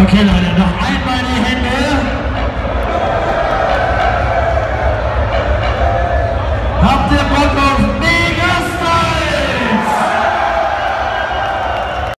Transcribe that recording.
Okay, Leute, noch einmal die Hände. Habt ihr